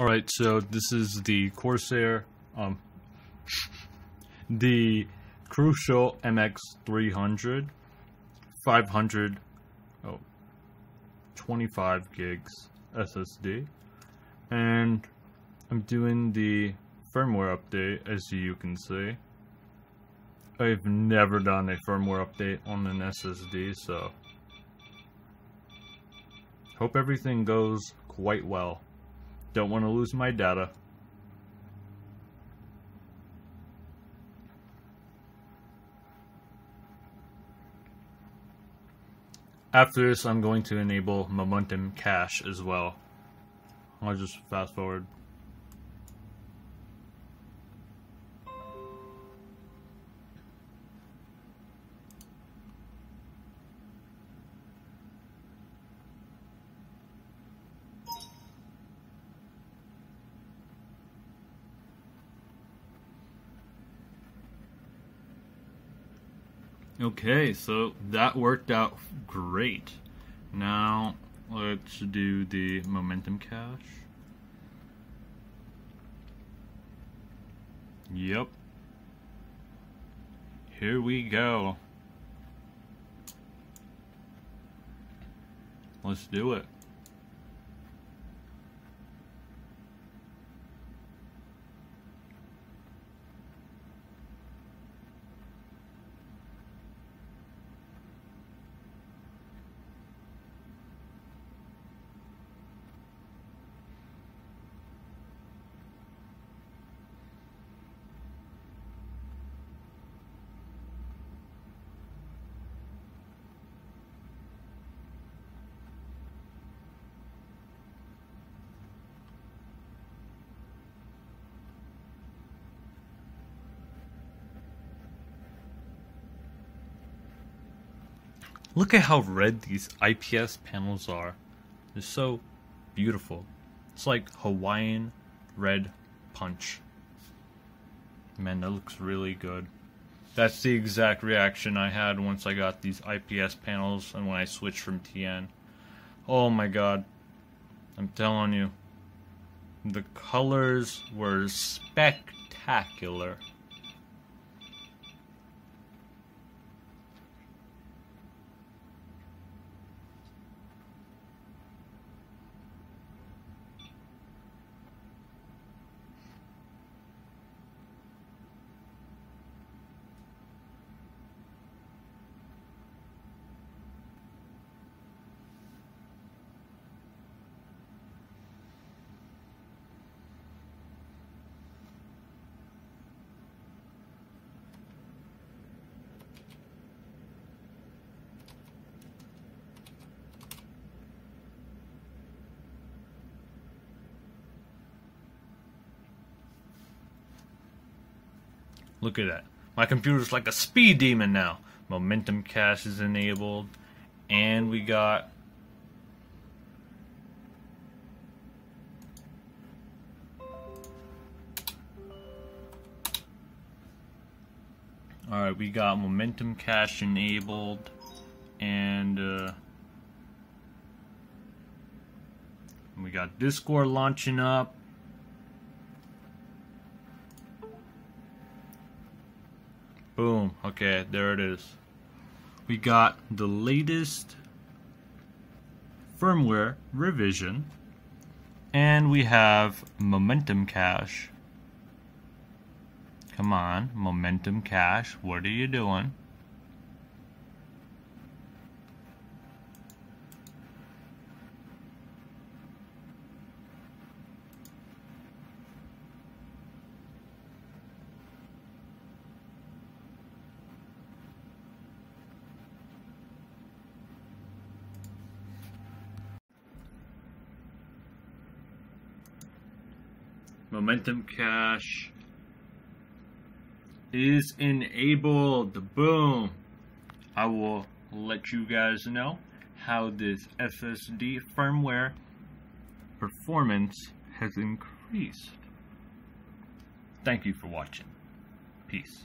Alright, so this is the Corsair, um, the Crucial MX300, 500, oh, 25 gigs SSD, and I'm doing the firmware update as you can see. I've never done a firmware update on an SSD, so hope everything goes quite well. Don't want to lose my data. After this, I'm going to enable Momentum Cache as well. I'll just fast forward. Okay, so that worked out great. Now, let's do the momentum cache. Yep. Here we go. Let's do it. Look at how red these IPS panels are. They're so beautiful. It's like Hawaiian red punch. Man, that looks really good. That's the exact reaction I had once I got these IPS panels and when I switched from TN. Oh my god. I'm telling you. The colors were spectacular. Look at that. My computer's like a speed demon now. Momentum cache is enabled. And we got Alright, we got momentum cache enabled and uh, we got Discord launching up Boom. Okay, there it is. We got the latest firmware revision. And we have Momentum Cache. Come on, Momentum Cache, what are you doing? Momentum cache is enabled. Boom. I will let you guys know how this SSD firmware performance has increased. Thank you for watching. Peace.